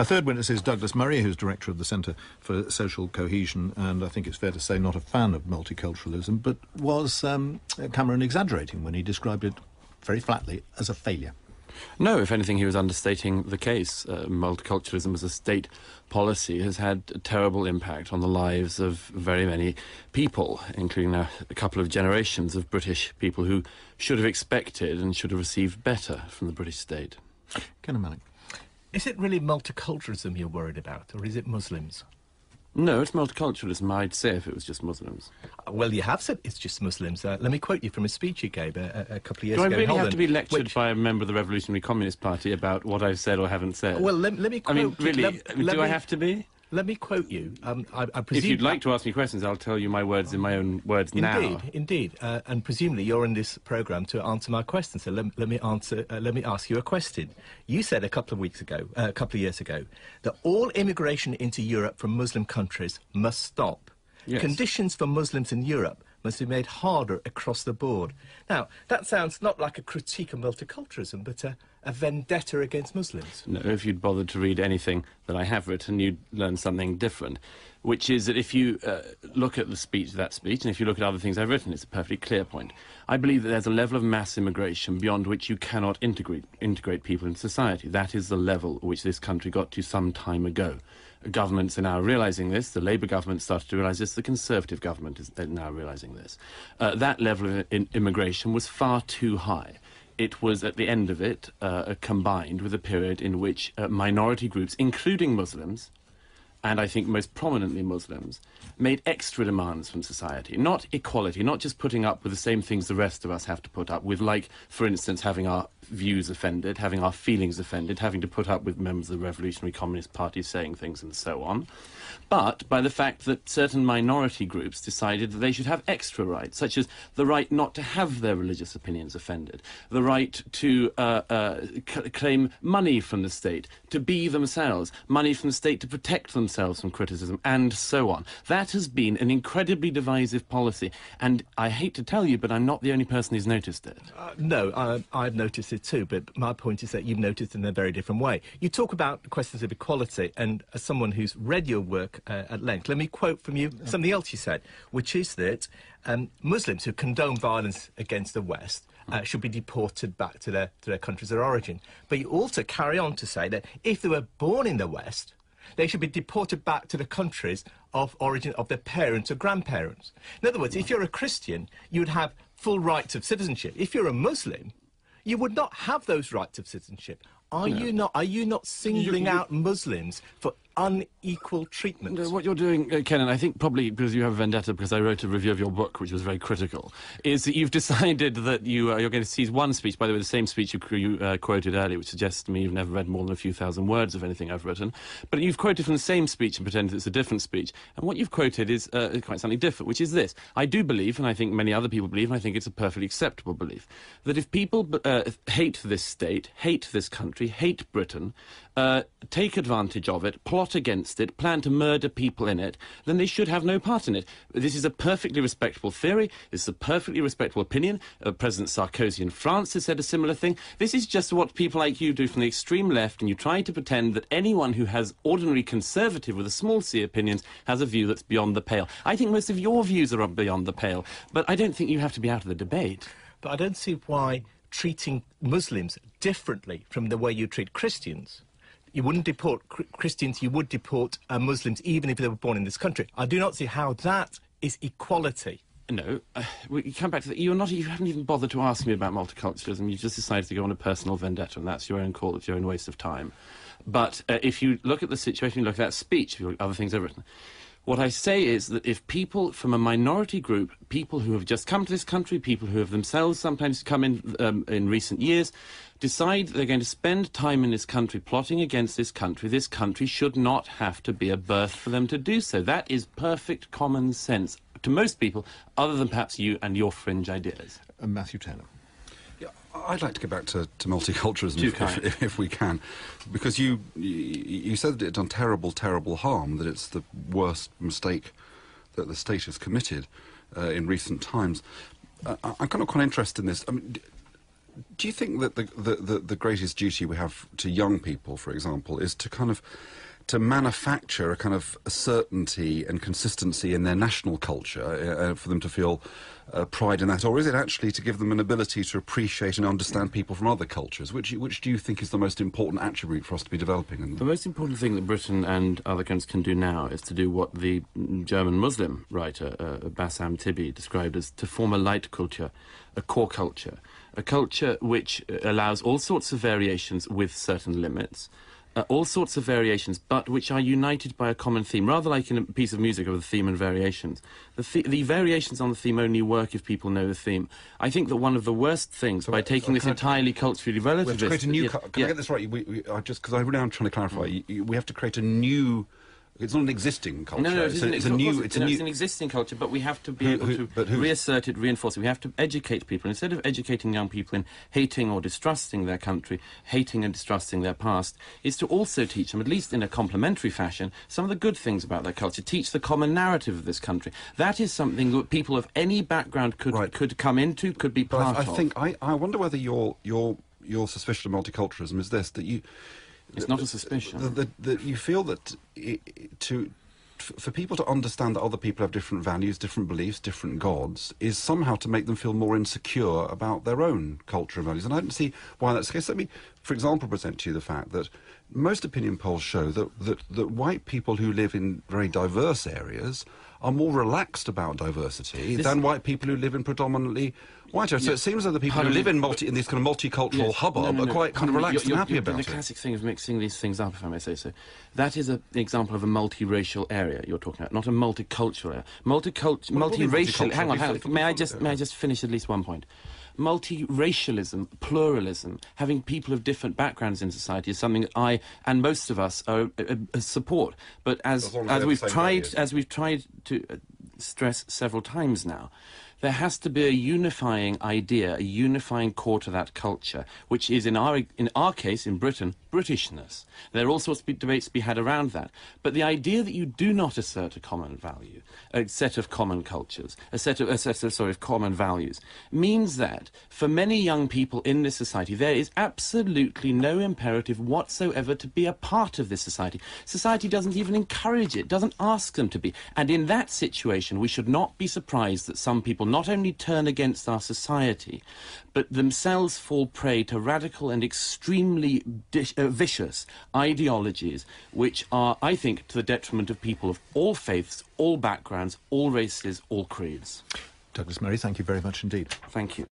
Our third witness is Douglas Murray, who's director of the Centre for Social Cohesion, and I think it's fair to say not a fan of multiculturalism, but was um, Cameron exaggerating when he described it very flatly as a failure? No, if anything, he was understating the case. Uh, multiculturalism as a state policy has had a terrible impact on the lives of very many people, including a, a couple of generations of British people who should have expected and should have received better from the British state. Ken Malik. Is it really multiculturalism you're worried about, or is it Muslims? No, it's multiculturalism, I'd say, if it was just Muslims. Uh, well, you have said it's just Muslims. Uh, let me quote you from a speech you gave a, a couple of years Do ago. I really have to be lectured which... by a member of the Revolutionary Communist Party about what I've said or haven't said? Well, let, let me quote I mean, really, let, do let I me, have to be? Let me quote you. Um, I, I if you'd like to ask me questions, I'll tell you my words in my own words indeed, now. Indeed, indeed. Uh, and presumably you're in this programme to answer my question. So let, let me answer. Uh, let me ask you a question. You said a couple of weeks ago, uh, a couple of years ago, that all immigration into Europe from Muslim countries must stop. Yes. Conditions for Muslims in Europe must be made harder across the board. Now, that sounds not like a critique of multiculturalism, but a, vendetta against Muslims. No, if you'd bothered to read anything that I have written, you'd learn something different, which is that if you uh, look at the speech, that speech, and if you look at other things I've written, it's a perfectly clear point. I believe that there's a level of mass immigration beyond which you cannot integrate, integrate people in society. That is the level which this country got to some time ago governments are now realizing this. The Labour government started to realize this. The Conservative government is now realizing this. Uh, that level of immigration was far too high. It was at the end of it uh, combined with a period in which uh, minority groups, including Muslims, and I think most prominently Muslims, made extra demands from society. Not equality, not just putting up with the same things the rest of us have to put up with, like, for instance, having our views offended, having our feelings offended, having to put up with members of the Revolutionary Communist Party saying things and so on, but by the fact that certain minority groups decided that they should have extra rights, such as the right not to have their religious opinions offended, the right to uh, uh, claim money from the state, to be themselves, money from the state to protect themselves from criticism, and so on. That has been an incredibly divisive policy, and I hate to tell you, but I'm not the only person who's noticed it. Uh, no, I, I've noticed it too, but my point is that you've noticed in a very different way. You talk about questions of equality, and as someone who's read your work uh, at length, let me quote from you something else you said, which is that um, Muslims who condone violence against the West uh, should be deported back to their, to their countries of origin. But you also carry on to say that if they were born in the West, they should be deported back to the countries of origin of their parents or grandparents. In other words, if you're a Christian, you'd have full rights of citizenship. If you're a Muslim, you would not have those rights of citizenship. Are no. you not? Are you not singling you, you, out Muslims for unequal treatment. What you're doing, uh, Ken, and I think probably because you have a vendetta, because I wrote a review of your book, which was very critical, is that you've decided that you, uh, you're going to seize one speech, by the way, the same speech you, you uh, quoted earlier, which suggests to me you've never read more than a few thousand words of anything I've written, but you've quoted from the same speech and pretended it's a different speech. And what you've quoted is uh, quite something different, which is this. I do believe, and I think many other people believe, and I think it's a perfectly acceptable belief, that if people uh, hate this state, hate this country, hate Britain, uh, take advantage of it, plot against it, plan to murder people in it, then they should have no part in it. This is a perfectly respectable theory. This is a perfectly respectable opinion. Uh, President Sarkozy in France has said a similar thing. This is just what people like you do from the extreme left, and you try to pretend that anyone who has ordinary conservative with a small c opinions has a view that's beyond the pale. I think most of your views are beyond the pale, but I don't think you have to be out of the debate. But I don't see why treating Muslims differently from the way you treat Christians you wouldn't deport Christians, you would deport uh, Muslims, even if they were born in this country. I do not see how that is equality. No, uh, we come back to that. You're not. You haven't even bothered to ask me about multiculturalism. You just decided to go on a personal vendetta, and that's your own call. It's your own waste of time. But uh, if you look at the situation, you look at that speech, if you look at other things I've written, what I say is that if people from a minority group, people who have just come to this country, people who have themselves sometimes come in um, in recent years, decide they're going to spend time in this country plotting against this country, this country should not have to be a berth for them to do so. That is perfect common sense to most people, other than perhaps you and your fringe ideas. Uh, Matthew Taylor. I'd like to get back to, to multiculturalism if, if, if, we can, because you, you, you said that it's done terrible, terrible harm, that it's the worst mistake that the state has committed uh, in recent times. Uh, I'm kind of quite interested in this. I mean, do you think that the, the, the, the greatest duty we have to young people, for example, is to kind of to manufacture a kind of certainty and consistency in their national culture uh, uh, for them to feel uh, pride in that, or is it actually to give them an ability to appreciate and understand people from other cultures? Which which do you think is the most important attribute for us to be developing? The most important thing that Britain and other countries can do now is to do what the German Muslim writer uh, Bassam Tibi described as to form a Leitkultur, a core culture, a culture which allows all sorts of variations with certain limits uh, all sorts of variations, but which are united by a common theme, rather like in a piece of music of the theme and variations. The, th- the variations on the theme only work if people know the theme. I think that one of the worst things so by taking this entirely culturally relativist... We have to create a new... Yeah, can yeah. I get this right? We, we, I just because I really am trying to clarify. Mm. we have to create a new it's not an existing culture. No, no, it's, it's, a, it's a new. It's, a new... it's an existing culture, but we have to be who, able to reassert it, reinforce it. We have to educate people instead of educating young people in hating or distrusting their country, hating and distrusting their past. Is to also teach them, at least in a complementary fashion, some of the good things about their culture. Teach the common narrative of this country. That is something that people of any background could right. could come into, could be part I, I of. I think I, I wonder whether your your your suspicion of multiculturalism is this that you it's not a suspicion. That you feel that to for people to understand that other people have different values, different beliefs, different gods, is somehow to make them feel more insecure about their own culture and values. And I don't see why that's the case. Let me, for example, present to you the fact that most opinion polls show that, that, that white people who live in very diverse areas are more relaxed about diversity this than white people who live in predominantly white areas. So it seems that the people who live in multi in this kind of multicultural yes. hubbub no, no, no. are quite kind of relaxed you're, and happy you're, about the it. The classic thing of mixing these things up, if I may say so, that is a, an example of a multiracial area you're talking about, not a multicultural area. Multicult- well, multiracial. Hang on, hang on. May I just may I just finish at least one point? Multiracialism, pluralism, having people of different backgrounds in society is something that I and most of us are, uh, uh, support. But as as we've tried as we've tried to uh, stress several times now, there has to be a unifying idea, a unifying core to that culture, which is in our in our case in Britain Britishness. There are all sorts of debates to be had around that. But the idea that you do not assert a common value, a set of common cultures, a set of, a set of, sorry, of common values, means that for many young people in this society, there is absolutely no imperative whatsoever to be a part of this society. Society doesn't even encourage it, doesn't ask them to be. And in that situation, we should not be surprised that some people not only turn against our society, but themselves fall prey to radical and extremely uh, vicious ideologies, which are, I think, to the detriment of people of all faiths, all backgrounds, all races, all creeds. Douglas Murray, thank you very much indeed. Thank you.